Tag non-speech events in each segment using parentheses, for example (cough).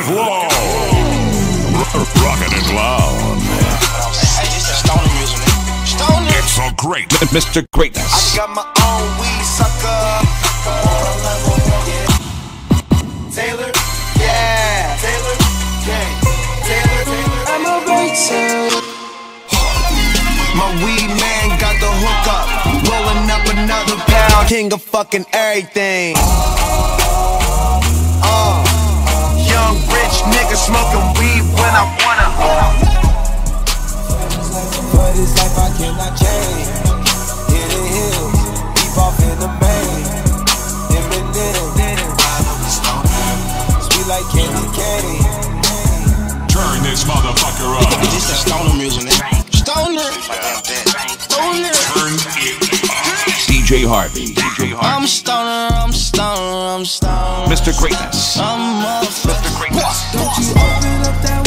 it low. Rockin' it loud. Hey, this is stoner music, man. Stoner. It's so great. Mr. Greatness. I got my own weed sucker. Taylor. Yeah. Taylor. Yeah. Taylor. Taylor. I'm a racer. My weed man got the hook up. Rolling up another pound. King of fucking everything. Young rich nigga smoking weed when I wanna. But it's life I cannot change. Hit the hills, deep off in the bay. Eminem, sweet like candy cane. Turn this motherfucker up. This is stoner music, man. Stoner. Stoner. Turn it up. DJ Harvie. I'm Harvie. stoner, I'm stoner, I'm stoner. Mr. Greatness. I'm motherfucker. Greatness. Don't you open up that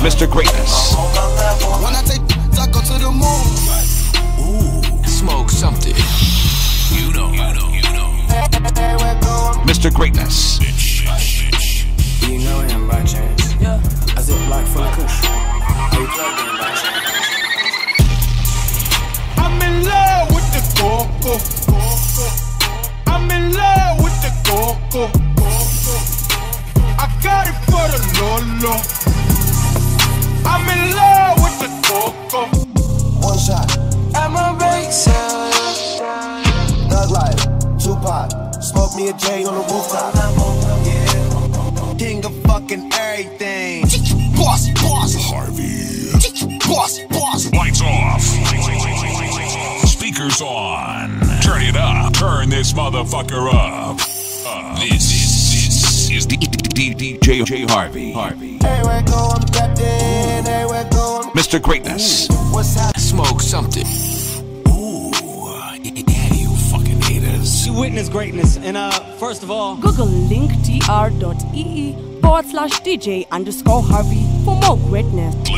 Mr. Greatness. A J on the rooftop. King of fucking everything. Boss, boss, Harvie. boss, boss. Lights off. Speakers on. Turn it up. Turn this motherfucker up. This, this is the DJ J Harvie. Harvie. Everywhere go, I'm captain. Everywhere go, I'm Mr. Greatness. What's happening? Smoke something. You witness greatness. And uh, first of all, Google linktr.ee forward slash DJ underscore Harvie for more greatness.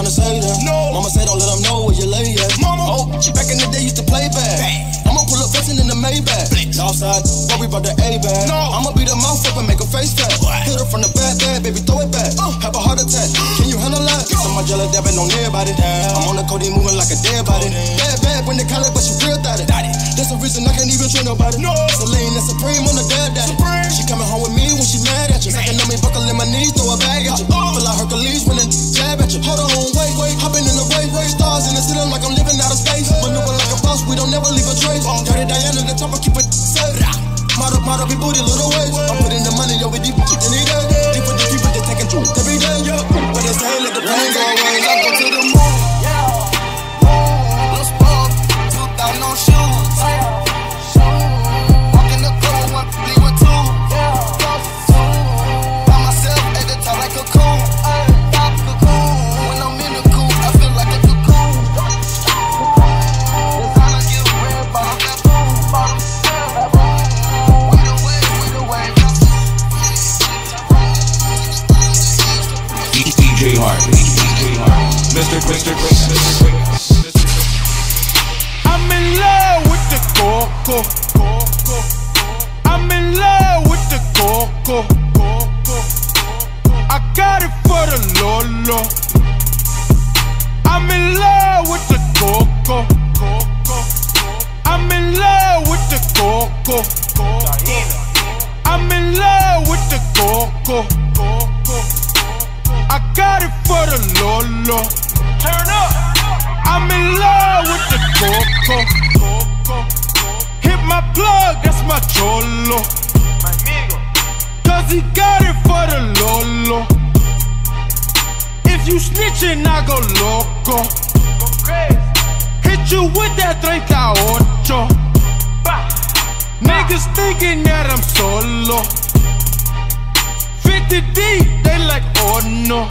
Ain't tryna say that. No. Mama said don't let them know where you lay at. Mama. Oh, back in the day used to play bad. I'ma pull up flexing in the Maybach. Outside, worry about the A-bag. No. I'ma beat her mouth up and make her face fat. Hit her from the back, bad, baby, throw it back. Have a heart attack. (gasps) Can you handle that? Some my jelly dabbing on everybody. I'm on the codeine moving like a dead body. Bad, bad when they call it, but she real thought it. That's the reason I can't even trust nobody. No. Celine and Supreme on the dad daddy. She coming home with me when she mad at you. Sucking on me, buckle in my knees, throw a bag at you. Feel like Hercules when it jab at you. Hold on, wait, wait. Hopping in the wave, wave. Stars in the ceiling like I'm living out of space. Maneuver like a boss, we don't never leave a trace. Uh-uh. Dirty Diana, the top, I keep it safe. Model, model, be booty, little ways. I'm putting the money, yo, we deep, any day. Deep with the deep, with the taking truth every day. But they say, let the pain go away. Harvie. Mr. Mr. Greatness. I'm in love with the coco. I'm in love with the coco. I got it for the lolo. I'm in love with the coco. I'm in love with the coco. I'm in love with the coco. I got it for the lolo. Turn up. I'm in love with the coco. Hit my plug, that's my cholo. Cause he got it for the lolo. If you snitching, I go loco. Hit you with that 38. Niggas thinking that I'm solo. 50 deep, they like, oh no.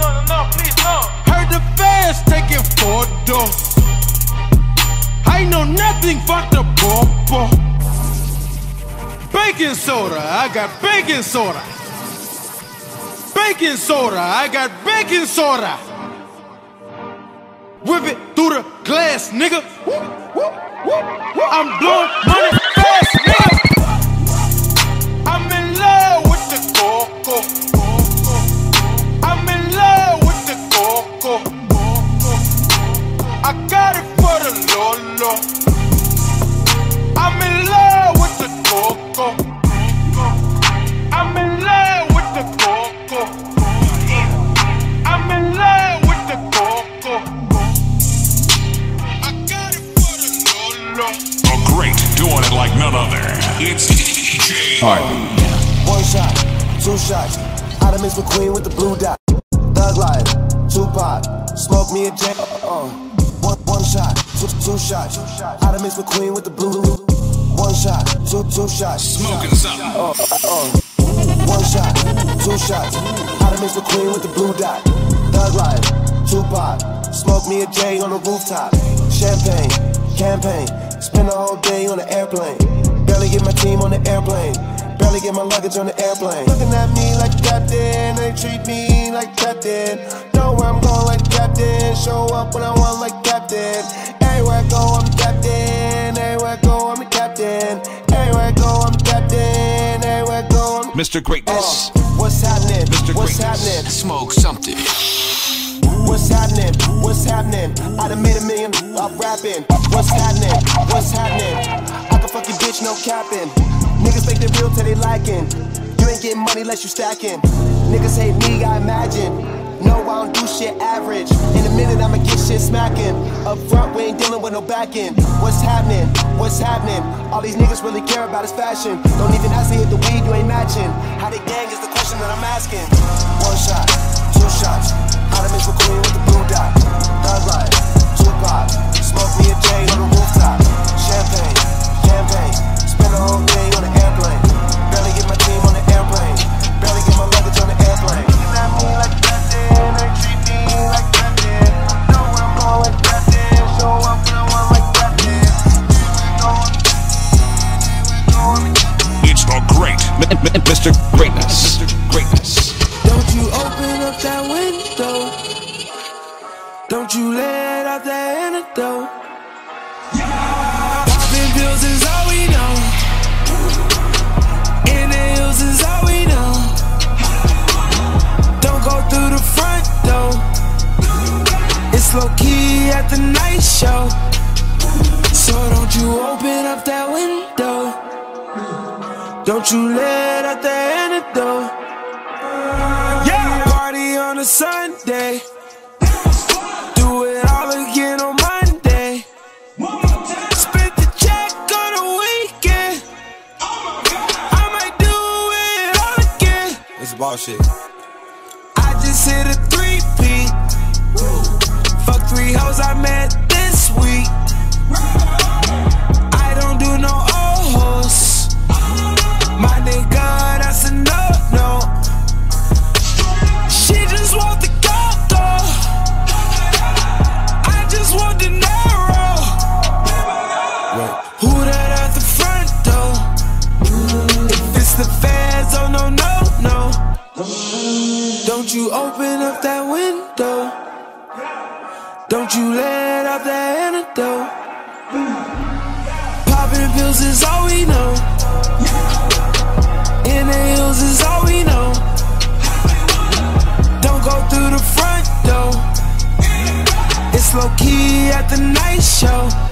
No, no, no, please, no. Heard the fans taking photos. I know nothing but the popo. Baking soda, I got baking soda. Baking soda, I got baking soda. Whip it through the glass, nigga. I'm blowing money fast, nigga. Lolo. I'm in love with the coco. I'm in love with the coco. I'm in love with the coco. I got it for the lolo. A great doing it like none other. It's DJ Harvie. One shot, two shots. I done mix McQueen with the blue dot. Thug life, Tupac. Smoke me a J. Uh, one, one shot, two, two shots. I done mix McQueen with the blue. One shot, two, two shots. Smoking something. Uh, uh, one shot, two shots. I done mix McQueen with the blue dot. Thug life, Tupac. Smoke me a J on the rooftop. Champagne, campaign. Spend the whole day on the airplane. Barely get my team on the airplane. Barely get my luggage on the airplane. Looking at me like captain, they treat me like captain. Know where I'm going like captain. Captain. Everywhere I go, I'm captain. Everywhere I go, I'm the captain. Everywhere I go, I'm captain. Everywhere I go, I'm Mr. Greatness. Uh, what's happening? Mr. What's Greatness. happening? Smoke something. What's happening? What's happening? I done made a million off rapping. What's happening? What's happening? I can fuck your bitch, no capping. Niggas think they real till they liking. You ain't getting money unless you stacking. Niggas hate me, I imagine. No, I don't do shit average. In a minute, I'ma get shit smacking. Up front, we ain't dealing with no backing. What's happening? What's happening? All these niggas really care about is fashion. Don't even ask to hit the weed, you ain't matching. How they gang is the question that I'm asking. One shot, two shots. How to mix McQueen with the blue dot. Thug life, Tupac. Smoke me a J on the rooftop. Champagne, campaign. Spend the whole day on the airplane. Barely get my team on the airplane. Barely get my luggage on the airplane. Looking at me like Mr. Greatness. Greatness. Don't you open up that window. Don't you let out that antidote. Yeah. Popping pills is all we know. In the hills is all we know. Don't go through the front door. It's low key at the night show. So don't you open up that window. Don't you let out the antidote. Yeah, party on a Sunday. Do it all again on Monday. Spent the check on a weekend. I might do it all again. It's bullshit. I just hit a three P. Fuck three hoes I met this week. You open up that window. Don't you let out that antidote. Popping pills is all we know. In the hills is all we know. Don't go through the front door. It's low key at the night show.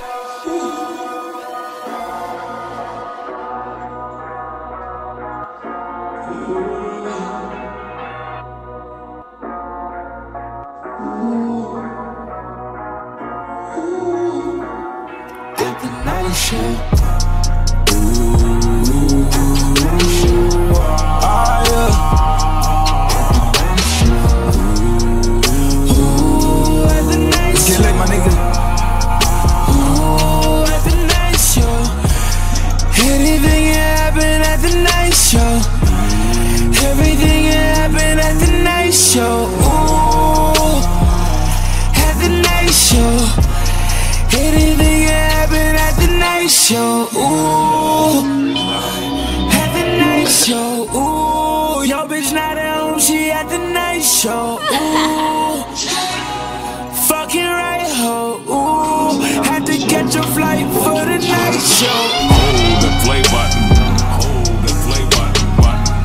Show. Ooh, the night show. Ooh, your bitch not at home, she at the night show. Ooh. Fucking right, ho. Ooh, had to catch a flight for the night show. Hold the play button. Hold the play button.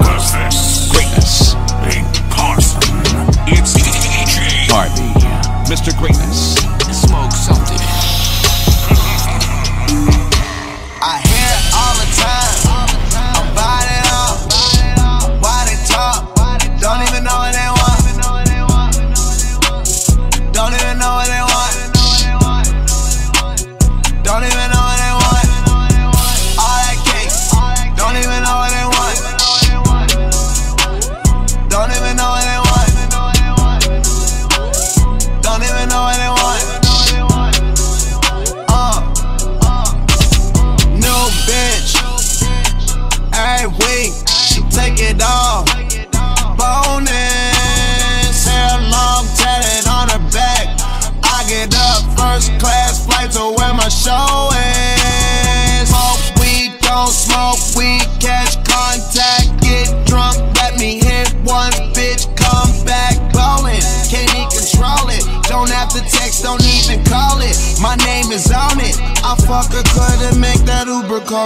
Cause this greatness ain't Carson. It's DJ Harvie. Mr. Greatness.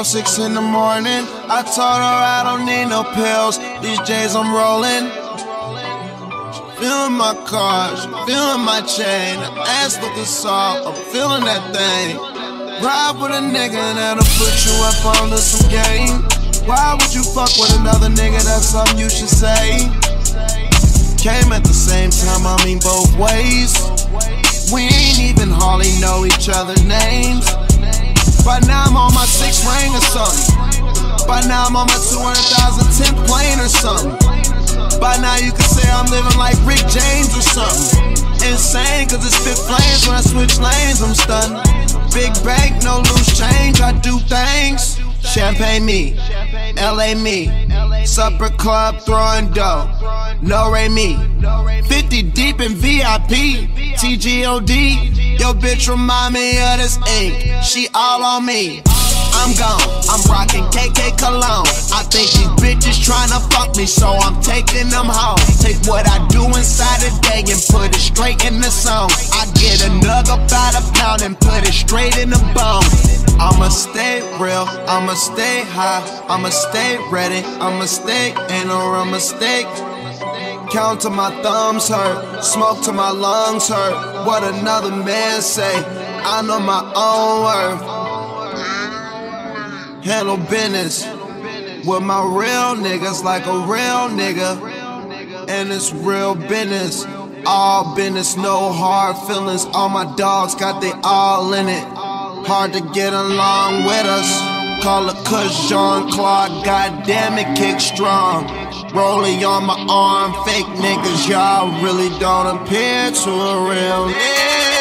Six in the morning. I told her I don't need no pills. These J's I'm rolling. Feeling my car, feeling my chain. Ass looking soft, I'm feeling that thing. Ride with a nigga that'll put you up onto some game. Why would you fuck with another nigga? That's something you should say. Came at the same time, I mean both ways. We ain't even hardly know each other's names. By now I'm on my sixth ring or something. By now I'm on my 200,000 10th plane or something. By now you can say I'm living like Rick James or something. Insane, cause it's spit flames when I switch lanes, I'm stunned. Big bank, no loose change, I do things. Champagne me, LA me, supper club throwing dough. No Ray me, 50 deep in VIP, TGOD. Yo, bitch remind me of this ink, she all on me. I'm gone. I'm rocking KK cologne. I think these bitches tryna fuck me, so I'm taking them home. Take what I do inside a day and put it straight in the song. I get a nug about a pound and put it straight in the bone. I'ma stay real, I'ma stay high, I'ma stay ready, I'ma stay, ain't no mistake. Count till my thumbs hurt, smoke till my lungs hurt. What another man say, I know my own worth handle business with my real niggas like a real nigga. And it's real business. All business, no hard feelings. All my dogs got they all in it. Hard to get along with us. Call it Kush Jean Claude, goddamn it, kick strong. Rolling on my arm, fake niggas, y'all really don't appear to a real nigga.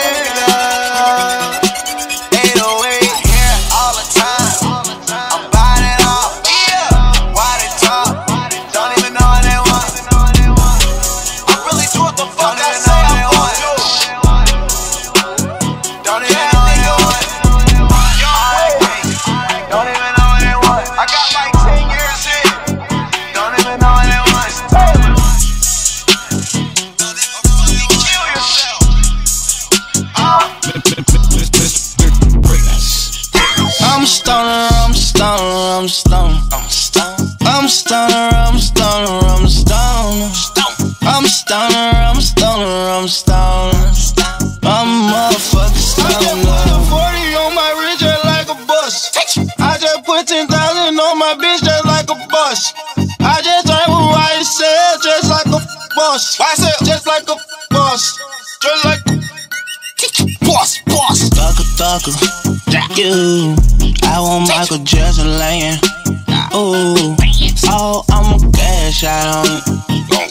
boss. Why say just like a boss? Just like boss, boss. Thugger, thugger, you. I want Michael Jackson laying. Ooh, oh, I'm a cash out on it.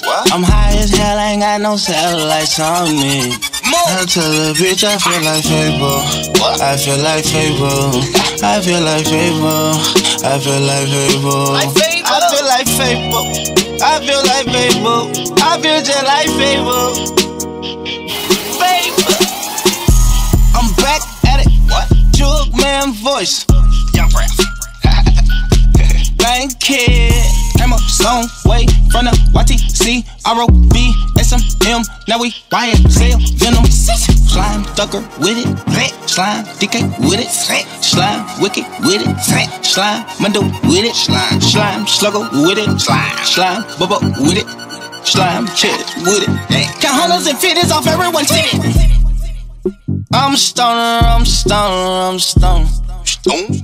Oh, I'm high as hell, ain't got no satellites on me. I tell the bitch I feel like Fable. I feel like Fable. I feel like Fable. I feel like Fable. I feel like Fable. I feel like Fable. I feel just like Fable. Fable. I'm back at it. What? Jug man voice. Young rap. Bank kid. I'm a long way from the YTC, ROB. Now we YSL, Venom, Slime, Thugger with it, Slime, DK with it, Slime, Wicked with it, Slime, Mundo with it, Slime, Slime, Slugger with it, Slime, Slime, Bubba with it, Slime, Chest with it. Count hundreds and fifties off everyone's titty. I'm stoner, I'm stoner, I'm stoner.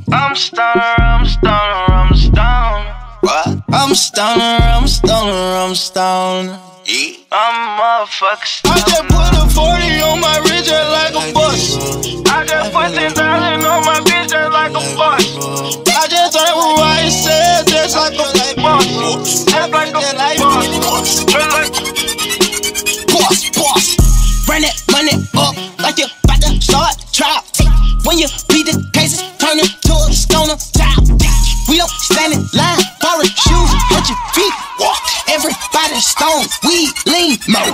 I'm stoner, I'm stoner, I'm stoner. What? I'm stoner, I'm stoner, I'm stoner. I'm a motherfucker stoner. I just put a 40 When you beat the cases, turn it to a stoner child. We don't stand in line, borrow shoes, put your feet. Walk. Everybody stone, we lean mo.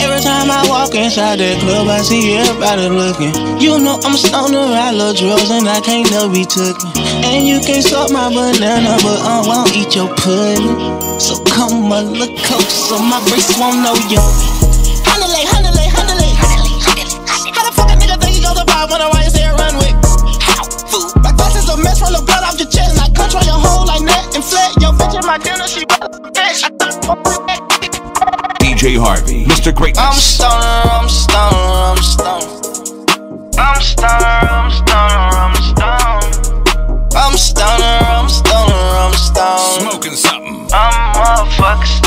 Every time I walk inside the club, I see everybody looking. You know I'm a stoner, I love drugs and I can't never be taken. And you can't suck my banana, but I won't eat your pudding. So come a little closer, my wrist won't know you. Handle it, handle it, handle it. How the fuck a nigga think he goes about when I the off your chest. I control your whole like net and flat. Your bitch in my dinner, she bitch. DJ Harvie, Mr. Greatness. I'm stoner, I'm stoner, I'm stoner. I'm stoner, I'm stoner, I'm stoner. I'm stoner, I'm stoner, I'm stoner. Smoking something. I'm a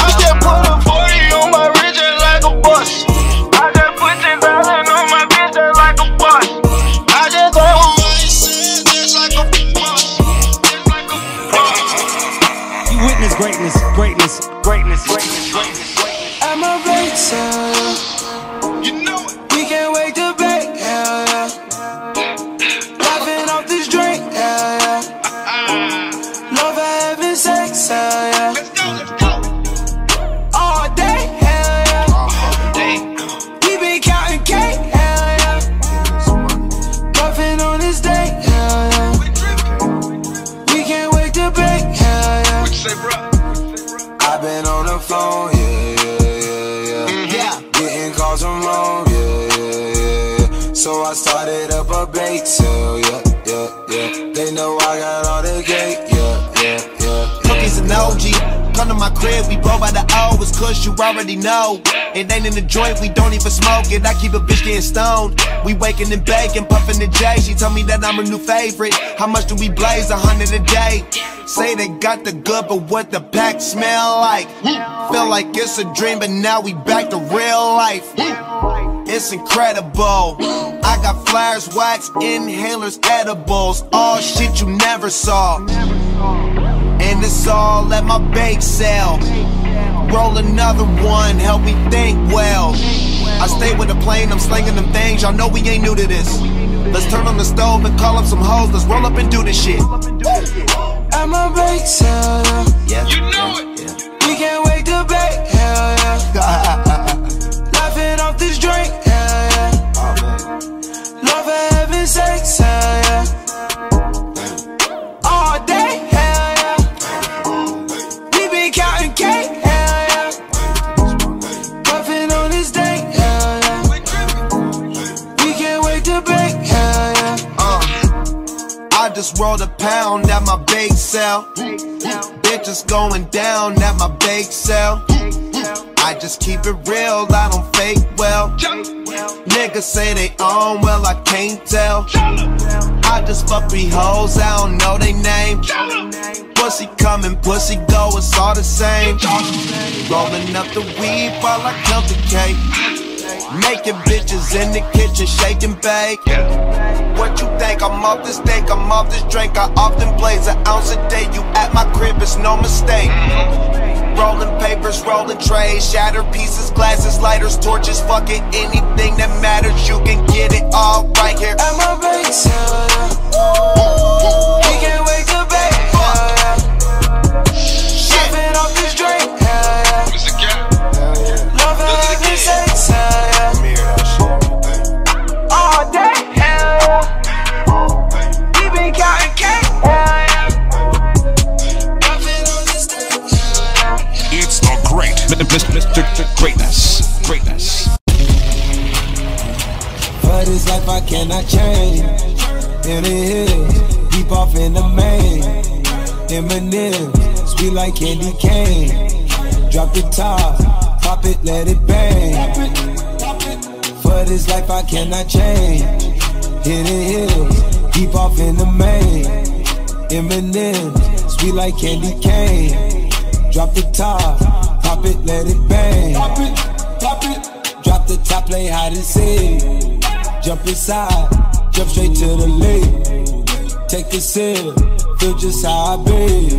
phone, yeah, yeah, yeah, yeah. Getting calls from home, yeah, yeah, yeah, yeah. So I started up a bake sale, yeah, yeah, Come to my crib, we roll by the it's cause you already know. It ain't in the joint, we don't even smoke it. I keep a bitch getting stoned. We waking and baking, puffing the J. She told me that I'm her new favorite. How much do we blaze? A hundred a day. Say they got the good, but what the pack smell like? Feel like it's a dream, but now we back to real life. It's incredible. I got flares, wax, inhalers, edibles, all shit you never saw. And it's all at my bake sale. Roll another one, help me think well. I stay with the plane, I'm slinging them things. Y'all know we ain't new to this. Let's turn on the stove and call up some hoes. Let's roll up and do this shit. I'm a bake sale, yeah. Yeah. You know it. We can't wait to bake, hell yeah. Laughing off this drink, hell yeah. Love for having sex, hell just rolled a pound at my bake sale. Bitches going down at my bake sale. I just keep it real, I don't fake well. Niggas say they on, well, I can't tell. I just fuck three hoes, I don't know they name. Pussy coming, pussy go, it's all the same. Rolling up the weed while I count the cake. Making bitches in the kitchen, shaking bake. What you think? I'm off this steak, I'm off this drink. I often blaze an ounce a day. You at my crib, it's no mistake. Rolling papers, rolling trays, shattered pieces, glasses, lighters, torches, fucking anything that matters. You can get it all right here at my base. We can't wait to having sex. All day. We been counting cake. It's the great Mr. Greatness. Greatness. For this life I cannot change. In the hills, deep off in the main. Eminem, sweet like candy cane. Drop the top, pop it, let it bang. For this life I cannot change. In the hills, deep off in the main. Eminem, sweet like candy cane. Drop the top, pop it, let it bang. Pop it, pop it. Drop the top, play hide and seek. Jump inside, jump straight to the lead. Take a sip, feel just how I be.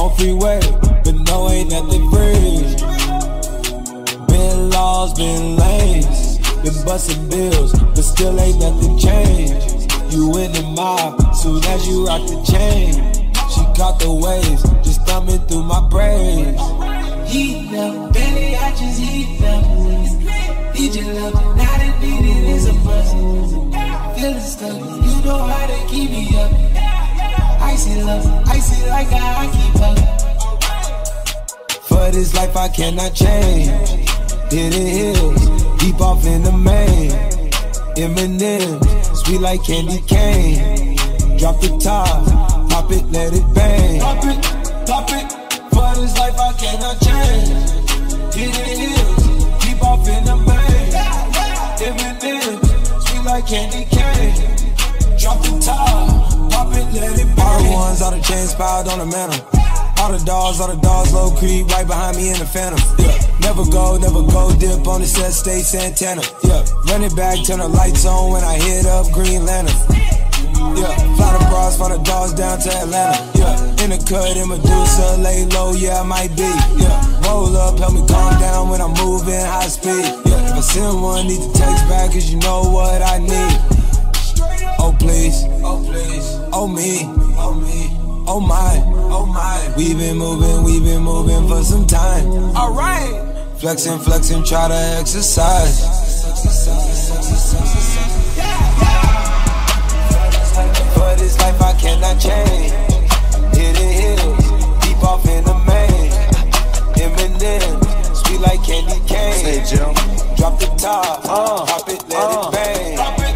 On freeway, but no, ain't nothing free. Been laws, been lanes, been busting bills, but still ain't nothing changed. You in the mob, soon as you rock the chain. She caught the waves, just thumbing through my brains. Heat up, baby, I just heat up. Need your love, now that needed it is a must. Feeling stuck, you know how to keep me up. Icy love, icy like how I keep up. For this life I cannot change. The hills, deep off in the main. Eminem, sweet like candy cane. Drop the top, pop it, let it bang. Pop it, pop it. For this life I cannot change. The hills, deep off in the main. Eminem, sweet like candy cane. Drop the top, pop it, let it bang. All ones, all the chains piled on the mantle. All the dogs, all the dogs, low creep, right behind me in the phantom. Yeah, never go, never go, dip on the set, stay Santana. Yeah, run it back, turn the lights on when I hit up Green Lantern. Yeah, fly the bras, fly the dogs down to Atlanta. Yeah, in the cut, in Medusa, lay low, yeah, I might be. Yeah, roll up, help me calm down when I'm moving high speed. Yeah, if I send one, need to text back, cause you know what I need. Oh, please, oh, please, oh, me, oh, me. Oh my, oh my. We've been moving, we've been moving for some time. Alright. Flexing, flexing, try to exercise. For this life I cannot change. Hit the hills, deep off in the main. Eminem, sweet like candy cane. Say, Joe. Drop the top, uh, pop it, let uh, it bang.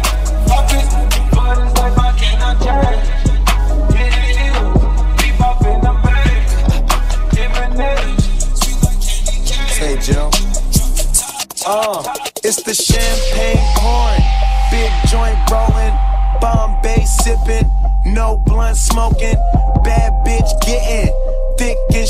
Uh, it's the champagne pouring, big joint rolling, Bombay sipping, no blunt smoking, bad bitch getting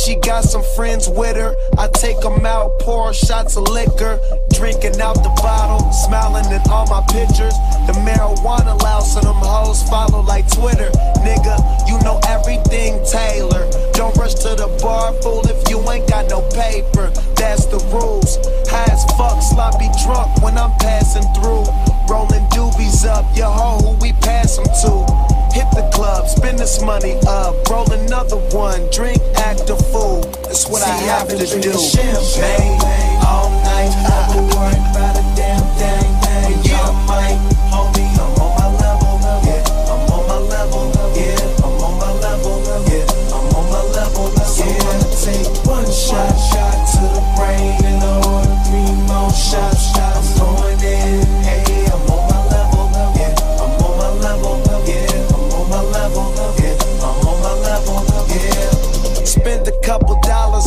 she got some friends with her. I take them out, pour shots of liquor, drinking out the bottle, smiling at all my pictures. The marijuana loud, so them hoes follow like Twitter. Nigga, you know everything Taylor. Don't rush to the bar, fool, if you ain't got no paper. That's the rules. High as fuck, sloppy drunk when I'm passing through. Rolling doobies up, your hoe who we pass them to. Hit the club, spend this money up, roll another one, drink, act a fool. That's what See, I have to do. Champagne all night, never worry about a damn thing. Hey, yeah, Mike, homie, I'm on my level. Yeah, I'm on my level. Yeah, I'm on my level. Yeah, I'm on my level. So I'ma take one shot, shot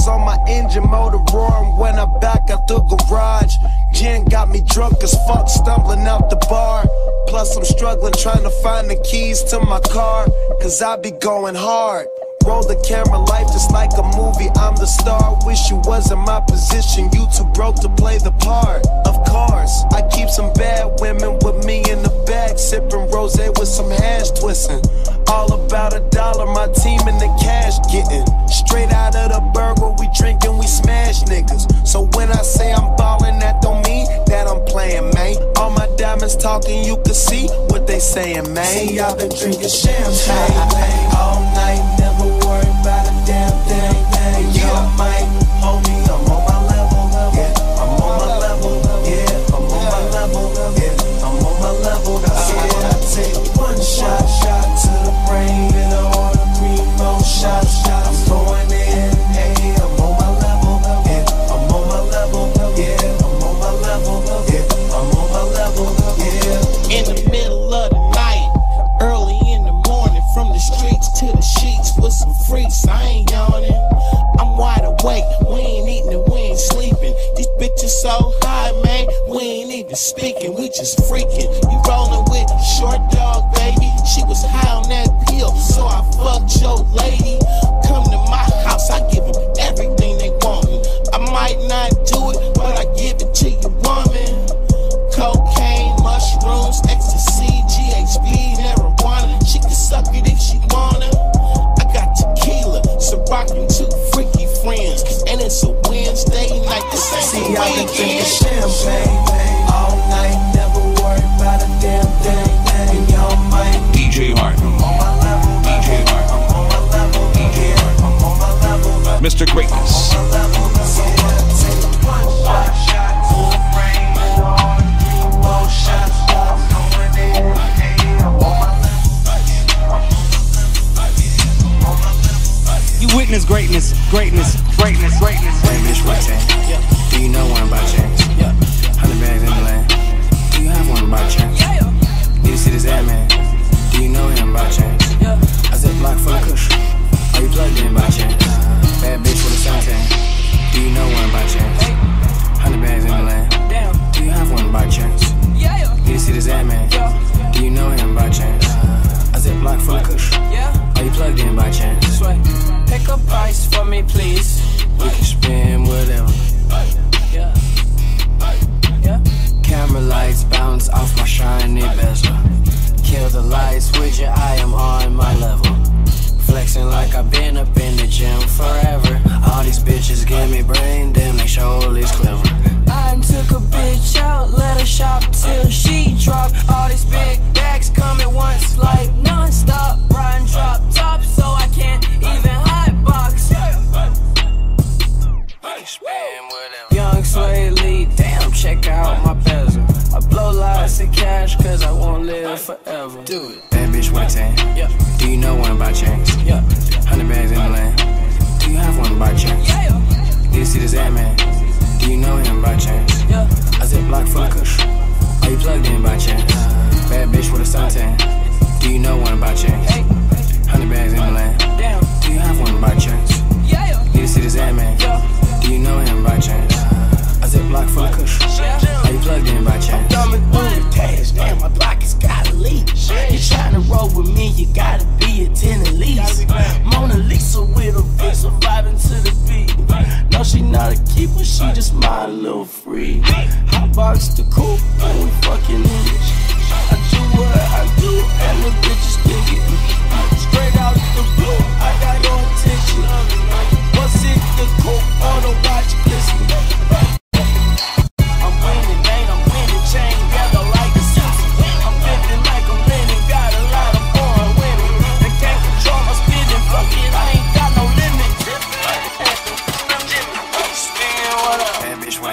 on my engine motor roaring when I back out the garage. Gin got me drunk as fuck, stumbling out the bar. Plus, I'm struggling trying to find the keys to my car, cause I be going hard. Roll the camera, life just like a movie. I'm the star. Wish you was in my position. You too broke to play the part. Of course, I keep some bad women with me in the bag, sipping rose with some hash twisting. All about a dollar, my team in the cash getting straight out of the burger. We drinking, we smash niggas. So when I say I'm ballin', that don't mean that I'm playing, man. All my diamonds talking, you can see what they saying, man. See, I've been drinking champagne (laughs) all night, plugged in by chance? Pick a price for me, please. We can spend whatever. Yeah. Yeah. Camera lights bounce off my shiny bezel. Kill the lights with you, I am on my level. Flexing like I've been up in the gym forever. All these bitches give me brain, damn, they clever. I took a bitch out, let her shop till she drop. All these big bags come at once, like non-stop. Riding drop top, so I can't even hot box. Young Swae Lee, damn, check out my bezel. I blow lots of cash cause I won't live forever. Do it. Bad bitch a tan. Yeah. Do you know one by chance? Yeah. Hundred bags in the land. Do you have one by chance? Yeah. Need to see this ad man. Do you know him by chance? Yeah. I zip block kush. Are you plugged in by chance? Uh. Bad bitch with a suntan. Do you know one by chance? Hundred bags in the land. Damn. Do you have one by chance? Yeah. Need to see this ad man. Do you know him by chance? Zip full of kush. Are you plugged in by chance? Thumbing through the cash, damn, my block has gotta leave. You tryna roll with me, you gotta be a 10 at least. Mona Lisa with a bitch surviving to the beat. No, she not a keeper, she just my little free. Hot box the coupe, when we fucking in. I do what I do, and the bitches dig it. Straight out the blue, I got no attention. What's it, the coupe on the watch glisten?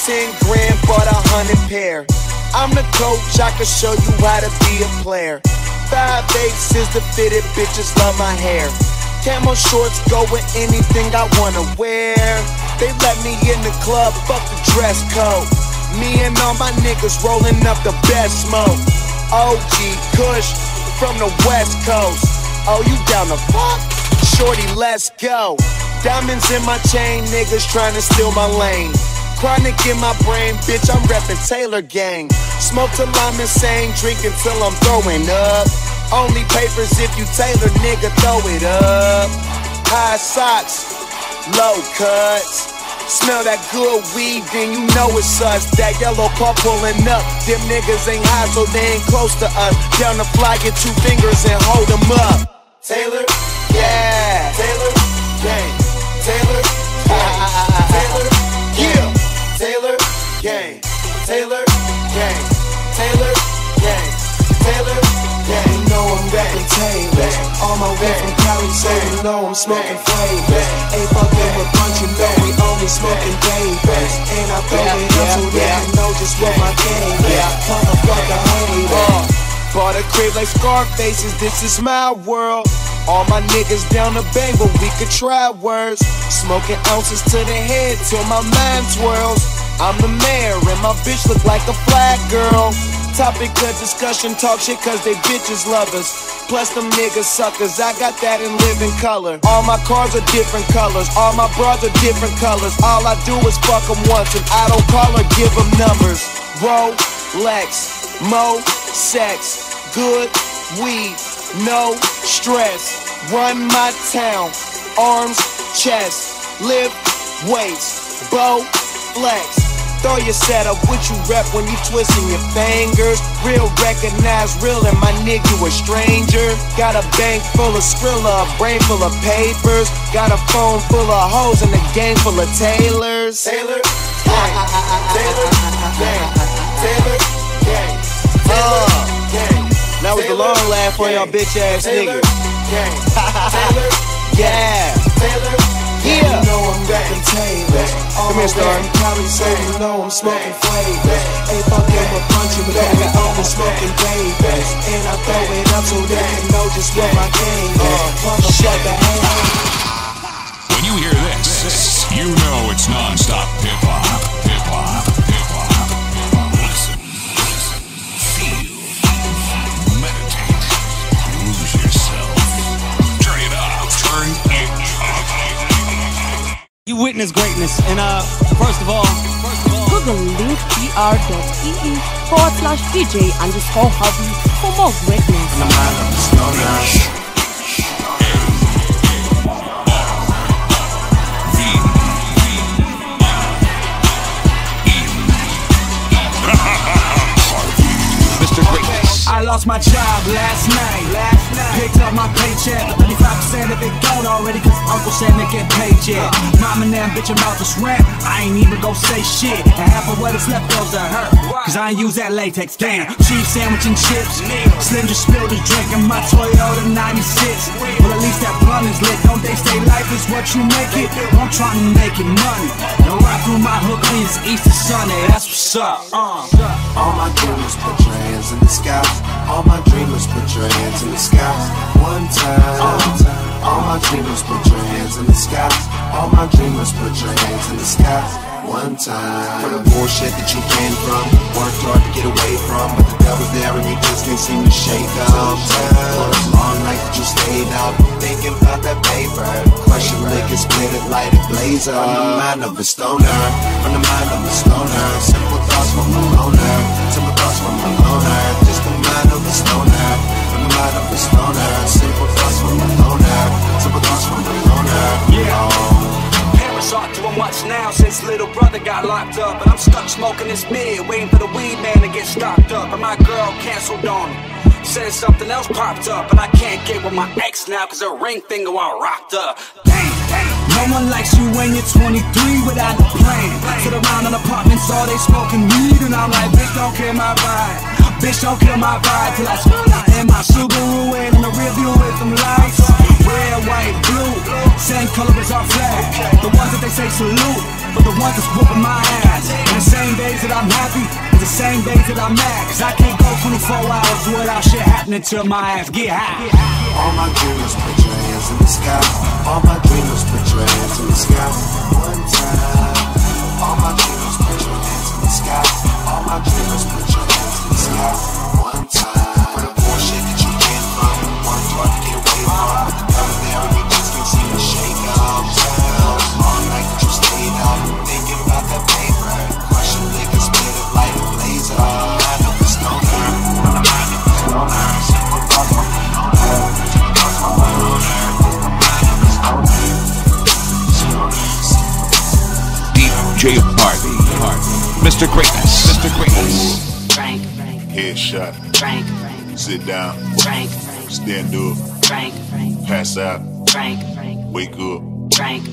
10 grand, bought a hundred pair. I'm the coach, I can show you how to be a player. Five is the fitted, bitches love my hair. Camo shorts go with anything I wanna wear. They let me in the club, fuck the dress code. Me and all my niggas rolling up the best smoke. OG Kush from the West Coast. Oh, you down the fuck? Shorty, let's go. Diamonds in my chain, niggas trying to steal my lane. Chronic in my brain, bitch, I'm reppin' Taylor Gang. Smoke till I'm insane, drink until I'm throwing up. Only papers if you Taylor, nigga, throw it up. High socks, low cuts. Smell that good weed, then you know it's us. That yellow car pulling up. Them niggas ain't high, so they ain't close to us. Down the fly, get two fingers and hold them up. Taylor, yeah. Taylor, I'm smoking flavors. Ain't fucking with punching bag, we only smoking babies. And I throw it up so they can know just what my game is. Motherfucker haters. Bought a crib like Scarfaces, this is my world. All my niggas down the bay, but we could try words. Smoking ounces to the head till my mind twirls. I'm the mayor and my bitch look like a flag girl. Topic of discussion, talk shit cause they bitches love us. Plus them niggas suckers, I got that in living color. All my cars are different colors, all my bras are different colors. All I do is fuck them once and I don't call or give them numbers. Rolex, Mo, sex, good weed, no stress. Run my town, arms, chest, lift weights, bow, flex. Throw your setup, what you rep when you twisting your fingers. Real recognize real, and my nigga you a stranger. Got a bank full of Skrilla, a brain full of papers. Got a phone full of hoes and a gang full of tailors. Taylor, gang, Taylor, gang, Taylor, gang, Taylor, gang. That was the long laugh for y'all bitch ass niggas. Taylor, (laughs) Yeah. Taylor, Yeah. You know I'm rapping tailors. On Come here, Star. way from Cali, so you know I'm smoking flavors. Ain't fucking with punching bag, we only smoking babies. And I throw it up so they can know just what my game is. Motherfucker haters. When you hear this, you know it's non-stop hip witness greatness, and uh, first of all, Google link br.ee forward slash DJ underscore hobby for more greatness. Mr. Greatness. I lost my job last night. Last night. Picked up my paycheck. 35% of it gone already, cause Uncle said they get paid yet. Mom and them bitching about this rent. I ain't even gon' say shit. And half of what is left goes to her. Cause I ain't use that latex. Damn. Cheese sandwich and chips. Slim just spilled his drink in my Toyota 96. At least that blunt is lit. Don't they say life is what you make it? I'm trying to make it money. And right through my hook is Easter Sunday. That's what's up. Uh. All my dreamers put your hands in the sky. All my dreamers put your hands in the sky. One time. All my dreamers put your hands in the sky. All my dreamers put your hands in the sky. One time. For the bullshit that you came from, worked hard to get away from, but the devil's there and you just can't seem to shake them. For the long night that you stayed out, thinking about that paper. Crush your liquor, split it, light it, blaze up. From the mind of a stoner, from the mind of a stoner. Simple thoughts from a loner, simple thoughts from a loner. Just the mind of a stoner, from the mind of a stoner. Simple thoughts from a loner, simple thoughts from a loner. Yeah. Doing much now since little brother got locked up. But I'm stuck smoking this mid, waiting for the weed man to get stocked up. And my girl canceled on me. Said something else popped up, and I can't get with my ex now, cause her ring finger all rocked up. Dang, dang. No one likes you when you're 23 without a plan. Sit around in apartments all they smoking weed, and I'm like, bitch, don't kill my vibe. Bitch, don't kill my vibe till I spill in my Subaru and in the rear view with some lights. Red, white, blue, same color as our flag. The ones that they say salute, but the ones that's whooping my ass. And the same days that I'm happy, the same days that I'm mad. Cause I can't go 24 hours without shit happening to my ass. Get high. All my dreamers, put your hands in the sky. All my dreamers, put your hands in the sky. One time. All my dreamers, put your hands in the sky. All my dreamers, put your hands in the sky. One time. DJ Harvie. Mr. Greatness. Mr. Greatness. Frank, Headshot. Frank, Sit down. Frank, Stand up. Frank, Pass out. Frank, Wake up. Frank,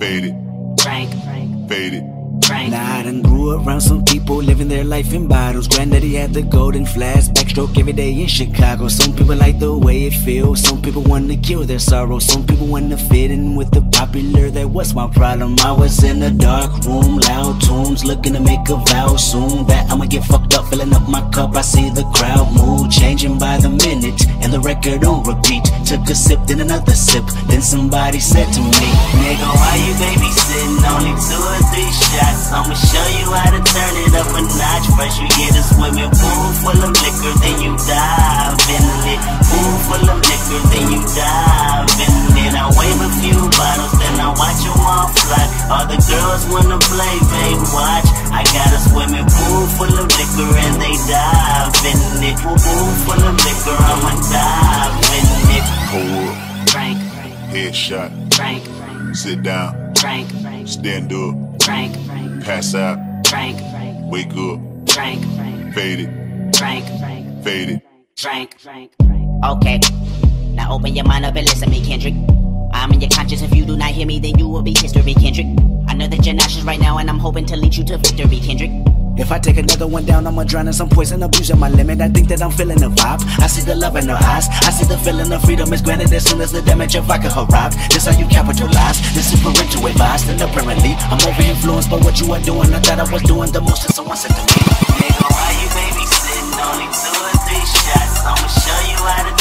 Fade it. Frank, Fade it. Now I done grew around some people living their life in bottles. Granddaddy had the golden flask, backstroke every day in Chicago. Some people like the way it feels. Some people want to kill their sorrow. Some people want to fit in with the popular. That was my problem. I was in a dark room, loud tunes, looking to make a vow soon. That I'ma get fucked up, filling up my cup. I see the crowd mood changing by the minute, and the record on repeat. Took a sip, then another sip. Then somebody said to me, Nigga, why you babysitting? How to turn it up a notch. First you get a swimming pool full of liquor, then you dive in it. Pool full of liquor, then you dive in it. I wave a few bottles, then I watch them all fly. All the girls wanna play, babe, watch. I got a swimming pool full of liquor and they dive in it. Pool pool full of liquor, I'ma dive in it. Hold up. Frank, Headshot. Frank, Sit down. Frank, Stand up. Frank, Pass out. Frank, Wake up. Frank, Fade it. Frank, Fade it. Frank, Frank. Okay, now open your mind up and listen to me, Kendrick. I'm in your conscience. If you do not hear me, then you will be history, Kendrick. I know that you're nauseous right now, and I'm hoping to lead you to victory, Kendrick. If I take another one down, I'ma drown in some poison, abusing my limit. I think that I'm feeling the vibe. I see the love in her eyes. I see the feeling of freedom is granted as soon as the damage of vodka arrives. This how you capitalize. This is parental advice. And apparently, I'm over influenced by what you are doing. I thought I was doing the most, and someone said to me, Nigga, why you babysitting? Only two or three shots. I'ma show you how to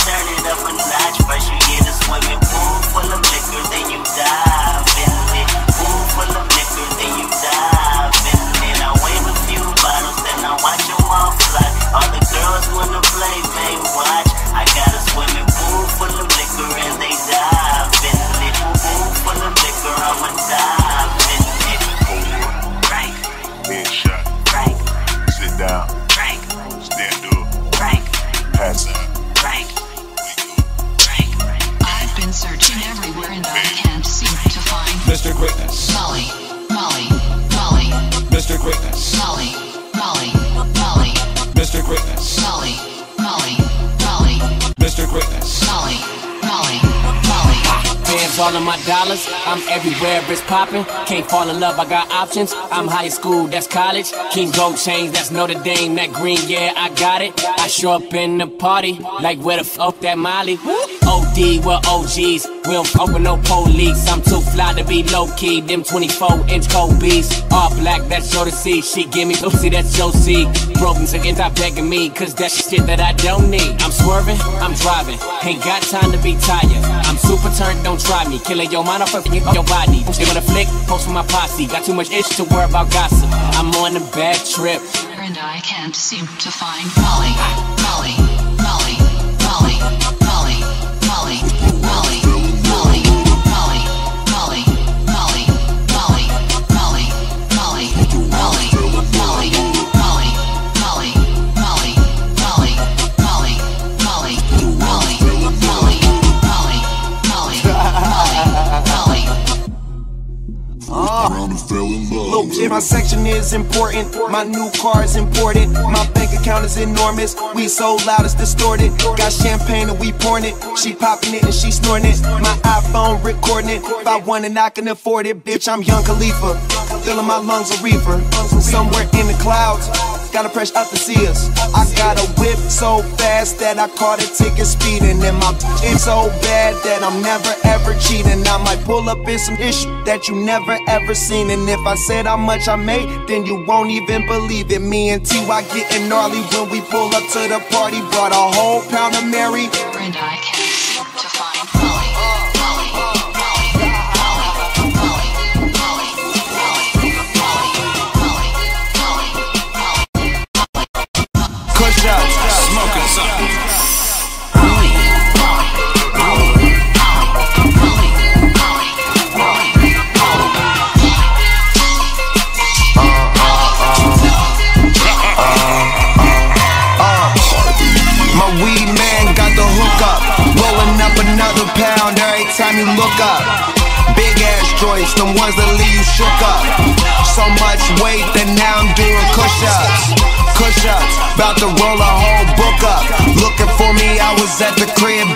Mr. Greatness. Molly, Molly, Molly, Mr. Greatness. Molly, Molly, Molly, Mr. Greatness. Molly, Molly, Molly. Bands all of my dollars, I'm everywhere, it's poppin'. Can't fall in love, I got options. I'm high school, that's college. King Gold chains, that's Notre Dame. That green, yeah, I got it. I show up in the party, like where the fuck that Molly? OD, we're OGs. We don't fuck with no police. I'm too fly to be low key. Them 24 inch Kobe's. All black, that's your to see. She give me pussy, that's seed. Broken again, stop begging me, cause that's shit that I don't need. I'm swerving, I'm driving. Ain't got time to be tired. I'm super turned, don't try me. Killing your mind off of your body. They wanna flick, post with my posse. Got too much itch to worry about gossip. I'm on a bad trip. And I can't seem to find Molly, Molly, Molly, Molly, In love. If my section is important, my new car is important. My bank account is enormous. We so loud it's distorted. Got champagne and we pouring it. She popping it and she snorting it. My iPhone recording it. If I want it, I can afford it. Bitch, I'm Young Khalifa. Filling my lungs a reefer. Somewhere in the clouds. Gotta press up the see us. I got a whip so fast that I caught a ticket speeding. And my it's so bad that I'm never ever cheating. I might pull up in some issue that you never ever seen. And if I said how much I made, then you won't even believe it. Me and T.Y. getting gnarly when we pull up to the party. Brought a whole pound of Mary.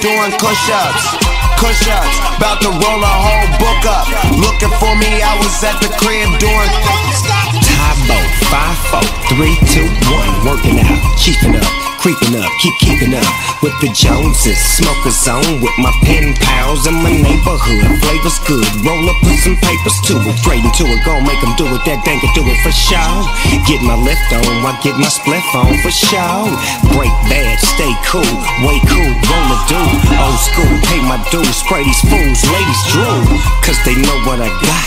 Doing push ups. Push ups, about to roll a whole book up. Looking for me, I was at the crib doing. Tybo, 5 4 3 2 1. Working out, keeping up, creeping up, keep keeping up with the Joneses. Smoker zone with my pen pals in my neighborhood. Flavors good, roll up, put some papers to it. Straight into it, gon' make them do it. That dang can do it for sure. Get my lift on, I get my spliff on for sure. Break bad, stay cool, way cool, roll a dude. Old school, pay my dues, spray these fools, ladies drool. Cause they know what I got.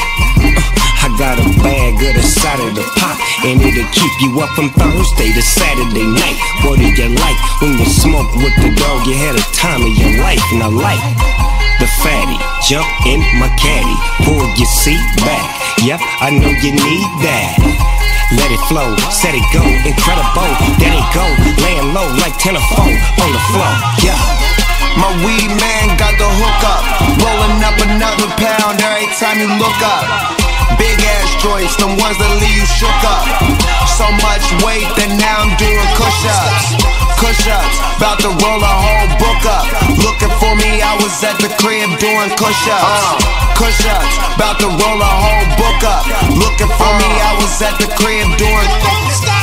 Uh, I got a bag of the side of the pot, and it'll keep you up from Thursday to Saturday night. What do you like when you smoke with the dog? You had a time of your life, and I like the fatty. Jump in my caddy, pull your seat back. Yep, I know you need that. Let it flow, set it go, incredible. There it go, laying low like 10 or 4 on the floor. Yeah. My weed man got the hook up. Rolling up another pound every time you look up. Big ass joints, the ones that leave you shook up. So much weight that now I'm doing push ups. Push ups, about to roll a whole book up. Looking for me, I was at the crib doing push ups. Push ups, about to roll a whole book up. Looking for me, I was at the crib doing.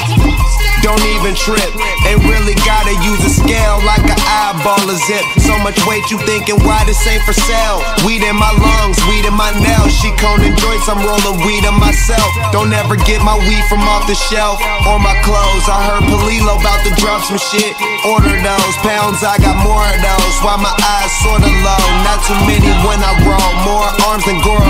Don't even trip. Ain't really gotta use a scale like an eyeball or zip. So much weight you thinking why this ain't for sale? Weed in my lungs, weed in my nails. She coning joints, I'm rolling weed on myself. Don't ever get my weed from off the shelf or my clothes. I heard Palilo about to drop some shit. Order those pounds, I got more of those. Why my eyes sorta low? Not too many when I roll. More arms than Goro.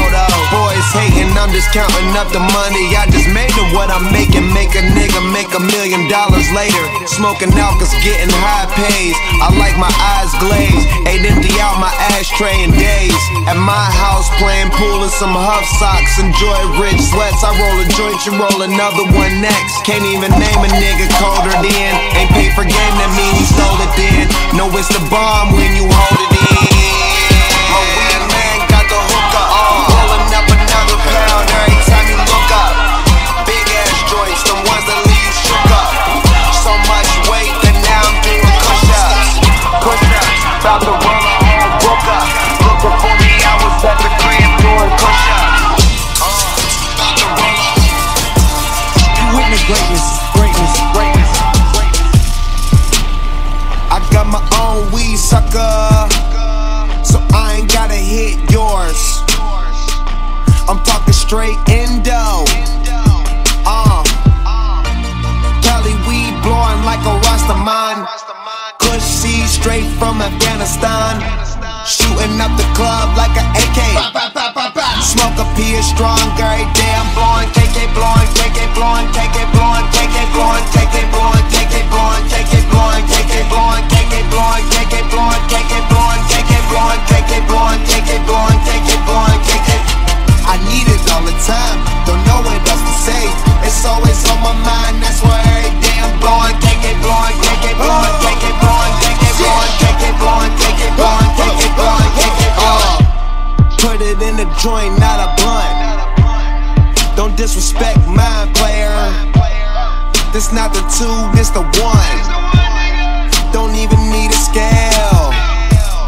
Boys hating, I'm just counting up the money. I just made it what I'm making. Make a nigga make a million dollars later. Smoking out cause getting high pays. I like my eyes glazed. Ain't empty out my ashtray in days. At my house playing pool in some huff socks. Enjoy rich sweats. I roll a joint, you roll another one next. Can't even name a nigga colder than. Ain't paid for game, that mean he stole it then. No, it's the bomb when you hold it in. Afghanistan. Shooting up the club like an AK. Smoke a P is strong, every day I'm blowing. KK blowing, KK blowing, KK blowing, KK blowing, KK blowing, joint, not a blunt. Don't disrespect my player. This not the two, this the one. Don't even need a scale.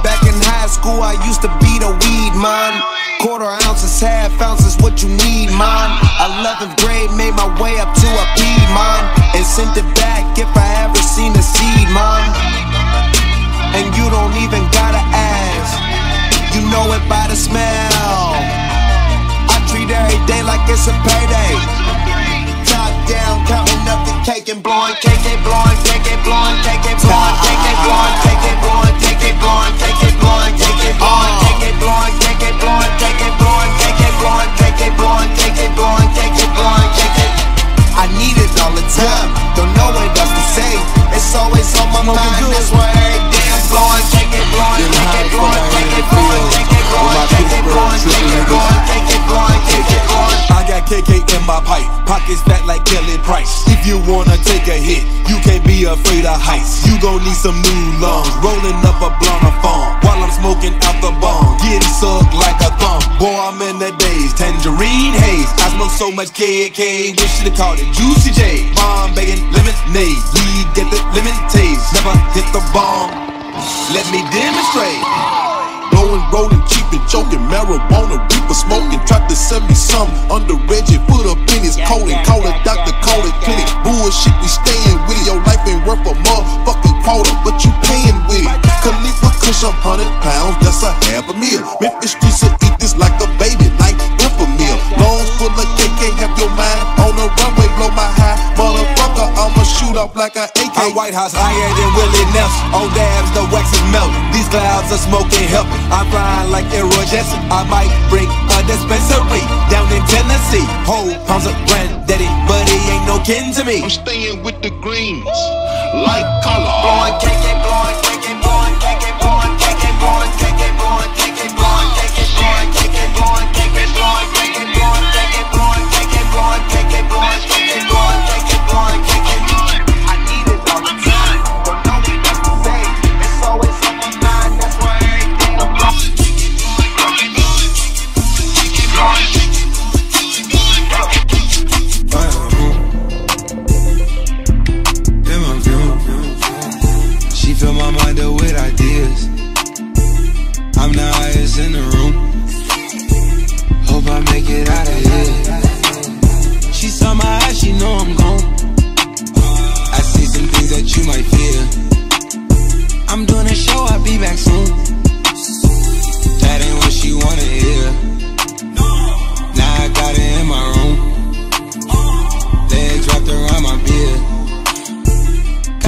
Back in high school, I used to be the weed man. Quarter ounces, half ounces, what you need, man. 11th grade, made my way up to a P, man. And sent it back if I ever seen a seed, man. And you don't even gotta ask. You know it by the smell. I treat every day like it's a payday. Top down, counting up the cake and blowing, cake and blowing, cake and blowing, cake and blowing, cake and blowing, cake and blowing, cake and blowing, cake and blowing, cake and blowing, cake and blowing, cake and blowing, cake and blowing, cake and blowing, cake and blowing, cake and blowing, cake and blowing, cake and I need it all the time. Don't know what else to say. It's always on my mind. That's why every day I'm blowing, cake and blowing. I got KK in my pipe, pockets fat like Kelly Price. If you wanna take a hit, you can't be afraid of heights. You gon' need some new lungs, rolling up a blunt of phone while I'm smoking out the bomb, getting sucked like a thumb. Boy, I'm in the days, tangerine haze. I smoke so much KK, wish you'd called it Juicy J. Bombay and lemonade, we get the lemon taste. Never hit the bomb, let me demonstrate. Blowing, rolling, cheap and choking, marijuana, reaper smoking. Tried to sell me some under Reggie, put up in his coat and call it doctor, call it clinic. Bullshit, we staying with it. Your life ain't worth a motherfucking quarter, but you paying with it. Khalifa Kush, I'm hundred pounds, that's a half a meal. Memphis streets will eat this like a baby, like Enfamil. Lungs full of KK, have your mind on the runway, blow my high. Motherfucker, I'ma shoot up like an AK. I'm White House higher than Willie Nelson. On dabs, the wax is melt. These clouds are smoking help. I'm flying like Elroy Jetson. I might bring a dispensary down in Tennessee. Whole pounds of granddaddy, but he ain't no kin to me. I'm staying with the greens, like color. Blowing cake and blowing, cake and blowing,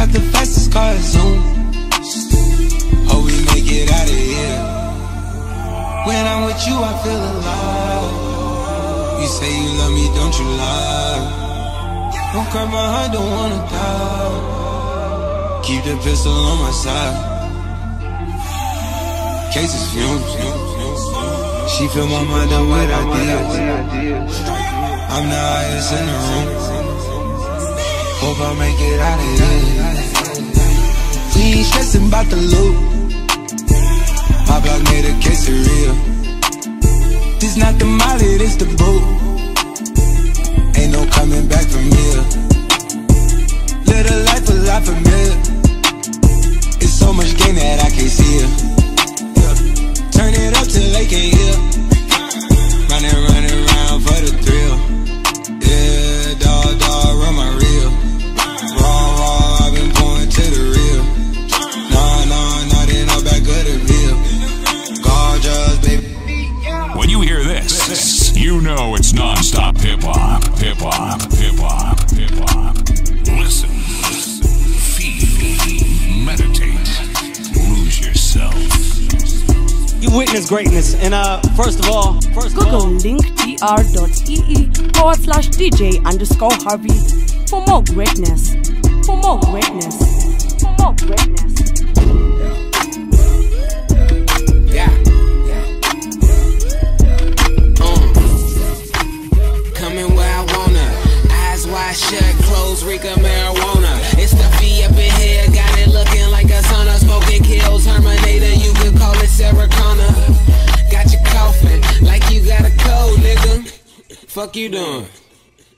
Got the fastest car Zoom. Hope we make it out of here. When I'm with you, I feel alive. You say you love me, don't you lie? Don't cry my heart, don't wanna die. Keep the pistol on my side. Cases fumes. She fill my mind up with ideas. I'm the highest in the room. Hope I make it out of here. Ain't stressing about the loot. My block made a real. This not the molly, this the boot. Ain't no coming back from here. Live a life a lot familiar. It's so much gain that I can't see it. Yeah. Turn it up till they can't hear. You witness greatness, and uh, first of all, first of Google all, linktr.ee forward slash DJ underscore Harvie for more greatness. For more greatness. For more greatness. Coming where I wanna. Eyes wide shut, clothes reek of marijuana. Sarah Connor. Got you coughing like you got a cold, nigga. Fuck you doing?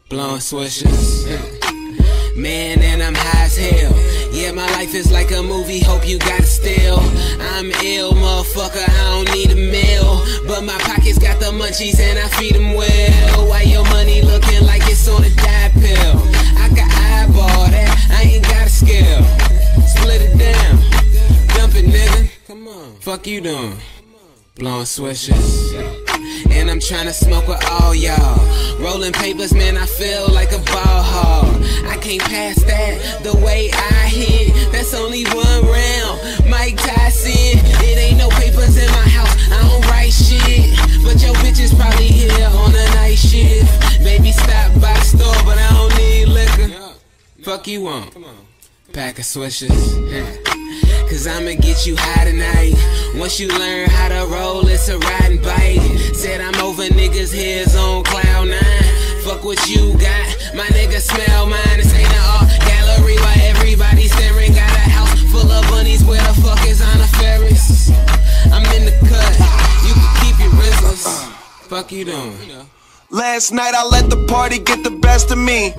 Blowing swishers. Man, and I'm high as hell. Yeah, my life is like a movie, hope you got it still. I'm ill, motherfucker, I don't need a meal. But my pockets got the munchies and I feed them well. Why your money looking like it's on a diet pill? I got eyeball that, I ain't got a skill. Split it down, dump it, nigga. Come on. Fuck you doing? Blowing swishers. And I'm tryna smoke with all y'all. Rolling papers, man, I feel like a ball hog. I can't pass that the way I hit. That's only one round. Mike Tyson. It ain't no papers in my house. I don't write shit. But your bitch is probably here on a night shift. Maybe stop by store, but I don't need liquor. Fuck you on. Pack of swishers. (laughs) Cause I'ma get you high tonight. Once you learn how to roll, it's a ride and bite. Said I'm over niggas' heads on cloud nine. Fuck what you got, my nigga smell mine. This ain't an art gallery where everybody staring. Got a house full of bunnies. Where the fuck is Anna Faris? I'm in the cut. You can keep your wrists. Fuck you doing? Last night I let the party get the best of me.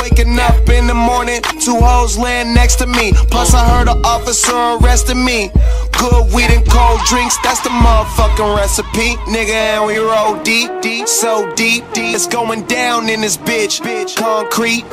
Waking up in the morning, two hoes laying next to me. Plus I heard an officer arrested me. Good weed and cold drinks, that's the motherfucking recipe. Nigga, and we roll deep, deep, so deep, deep. It's going down in this bitch, bitch. Concrete,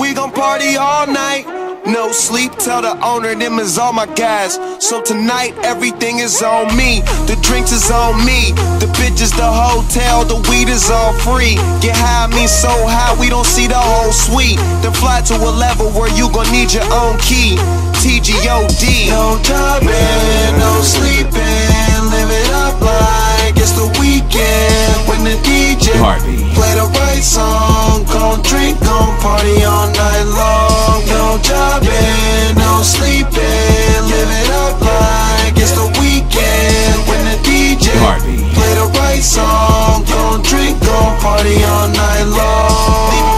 we gon' party all night. No sleep, tell the owner them is all my guys. So tonight everything is on me. The drinks is on me. The bitches, the hotel, the weed is all free. Get high, me so high we don't see the whole suite. Then fly to a level where you gon' need your own key. TGOD. No jobbing, no sleeping, live it up like it's the weekend. When the DJ play the right song, gon' drink, gon' party all night long. No jobbing, no sleeping, live it up like it's the weekend. When the DJ play the right song, gon' drink, gon' party all night long.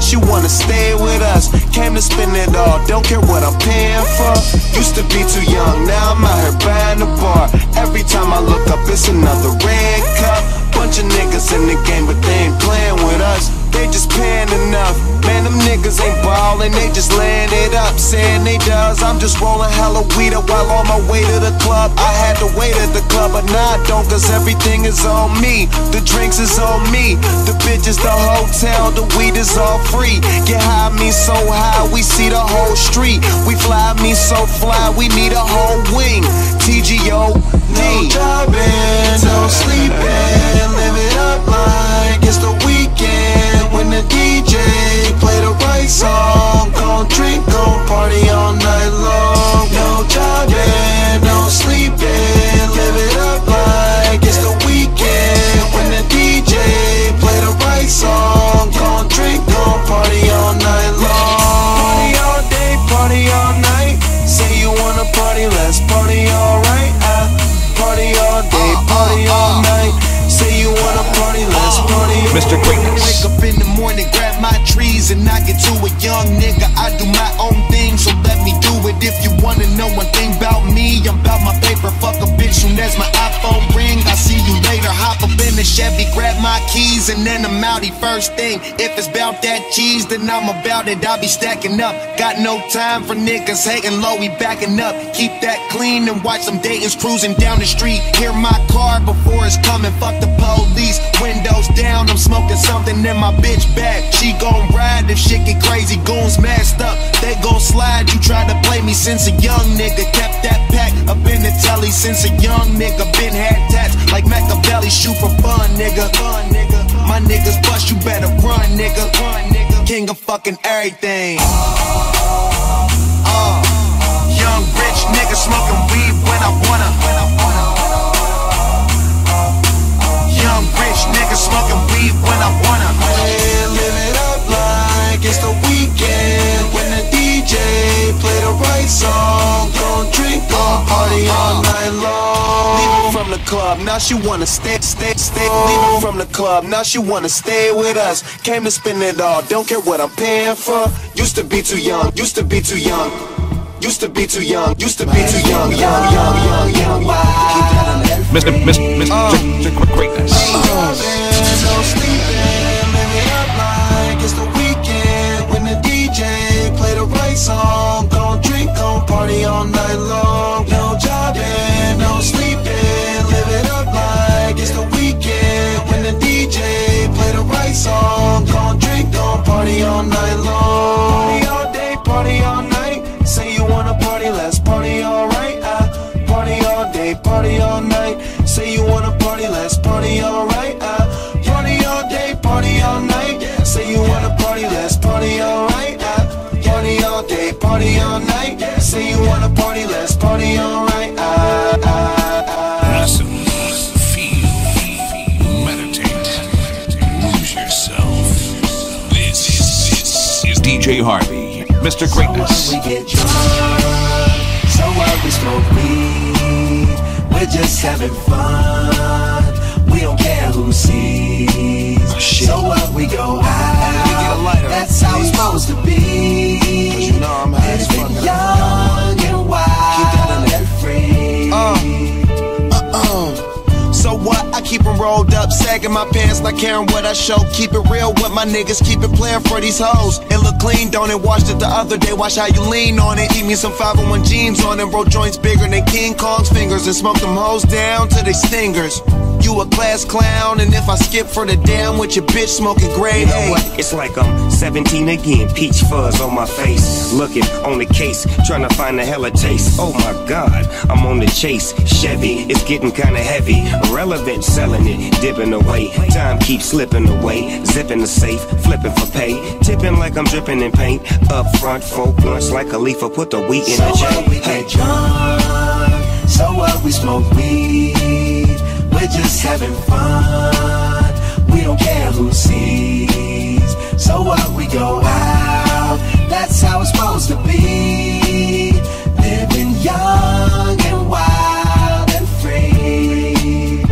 Now she wanna stay with us. Came to spend it all, don't care what I'm paying for. Used to be too young, now I'm out here buying a bar. Every time I look up, it's another red cup. Bunch of niggas in the game, but they ain't playing with us. They just paying enough. Man, them niggas ain't ballin', they just laying it up. Saying they does, I'm just rolling hella weed up while on my way to the club. I had to wait at the club, but now I don't, cause everything is on me. The drinks is on me. The bitches, the hotel, the weed is all free. Get high, me so high, we see the whole street. We fly, me so fly, we need a whole wing. TGO, no jobbing, no sleeping, live it up like it's the weekend. When the DJ play the right song, gon' drink, gon' party all night long. No jogging, no sleeping, live it up like it's the weekend. When the DJ play the right song, gon' drink, gon' party all night long. Party all day, party all night. Say you wanna party, let's party alright. Uh, party all day, uh, uh, party all uh. night. Say you wanna party, let's party. Mr. Greatness. To a young nigga. I do my own thing, so let me do it. If you wanna know one thing first thing. If it's about that cheese, then I'm about it. I'll be stacking up. Got no time for niggas hating low, we backing up. Keep that clean and watch some Dayton's cruising down the street. Hear my car before it's coming. Fuck the police. Windows down, I'm smoking something in my bitch bag. She gon' ride if shit get crazy. Goons masked up, they gon' slide. You tried to play me since a young nigga. Kept that pack up in the telly since a young nigga. Been had tats like Machiavelli. Shoot for fun, nigga. Fun, nigga. My niggas bust, you better run, nigga. Run, nigga. King of fucking everything. Uh, young rich nigga smoking weed when I wanna. Young rich nigga smoking weed when I wanna. Yeah, live it up like it's the weekend. The DJ play the right song, Don't drink, gon' party all night long. Leaving from the club, now she wanna stay, stay, stay. Leaving from the club, now she wanna stay with us. Came to spend it all, don't care what I'm paying for. Used to be too young, used to be too young. Used to be too young, used to be too young, young, young, young, young. Mr. Mr. Mr. Greatness. All night long. No jobbing, no sleeping, live it up like it's the weekend. When the DJ play the right song, gon' drink, gon' party all night long. Party all day, party all night. Say you wanna party, let's party alright. Uh, party all day, party all night. Say you wanna party, let's party alright. Party all night. Say you wanna party, let's party alright. Listen, ah, ah, ah. feel, meditate, lose yourself. This this is DJ Harvie, Mr. Greatness. we get drunk, so what we smoke weed. We're just having fun. We don't care who sees. Oh, so what we go out. That's how it's supposed to be. Know I'm high as fuck. Young and wild keep that and free. Uh, uh-uh. So what? I keep keep 'em rolled up, sagging my pants, not caring what I show. Keep it real with my niggas, keep it playing for these hoes. It look clean, don't it? Washed it the other day, watch how you lean on it. Eat me some 501 jeans on it, roll joints bigger than King Kong's fingers, and smoke them hoes down to they stingers. You a class clown, and if I skip for the damn with your bitch smoking gray, You know what? It's like I'm 17 again. Peach fuzz on my face. Looking on the case, trying to find a hella taste. Oh my god, I'm on the chase. Chevy, it's getting kinda heavy. Relevant, selling it, dipping away. Time keeps slipping away. Zipping the safe, flipping for pay. Tipping like I'm dripping in paint. Up front, four blunts like a leaf. Put the wheat in So the what chain. we get drunk, so what we smoke weed. We're just having fun. We don't care who sees. So what we go out. That's how it's supposed to be. Living young and wild and free.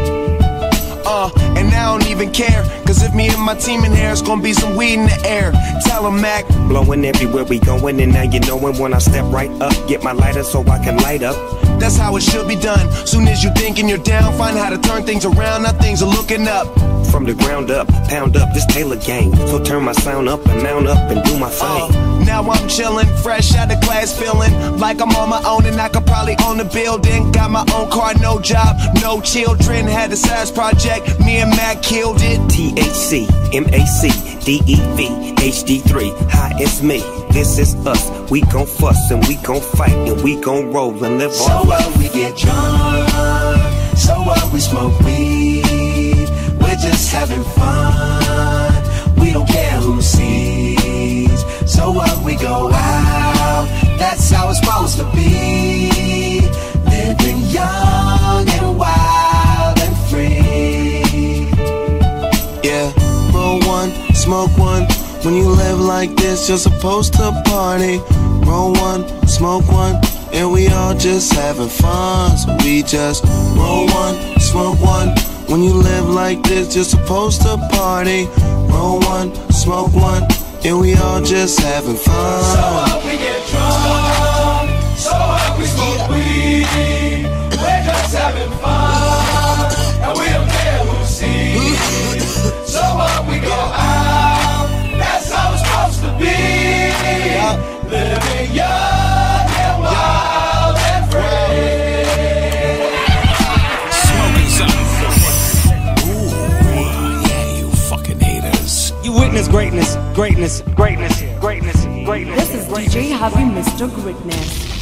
Uh, and I don't even care. Cause if me and my team in here, it's gonna be some weed in the air. Tell Tell 'em, Mac. Blowing everywhere we going, and now you knowin' when I step right up. Get my lighter so I can light up. That's how it should be done. Soon as you thinking you're down, find how to turn things around. Now things are looking up. From the ground up, pound up this Taylor gang. So turn my sound up and mount up and do my thing. Uh, now I'm chillin', fresh out of class, feeling like I'm on my own and I could probably own a building. Got my own car, no job, no children. Had a size project, me and Mac killed it. THC, MAC, DEV, HD3. Hi, it's me. This is us. We gon' fuss and we gon' fight and we gon' roll and live So our life. what we get drunk, so what we smoke weed. We're just having fun. We don't care who sees. So what we go out. That's how it's supposed to be. Living young and wild and free. Yeah, roll one, smoke one. When you live like this, you're supposed to party. Roll one, smoke one, and we all just having fun. So we just roll one, smoke one. When you live like this, you're supposed to party. Roll one, smoke one, and we all just having fun. So what we get drunk, so what we smoke weed. Greatness, greatness, greatness, greatness. This is DJ Harvie Mr. Greatness.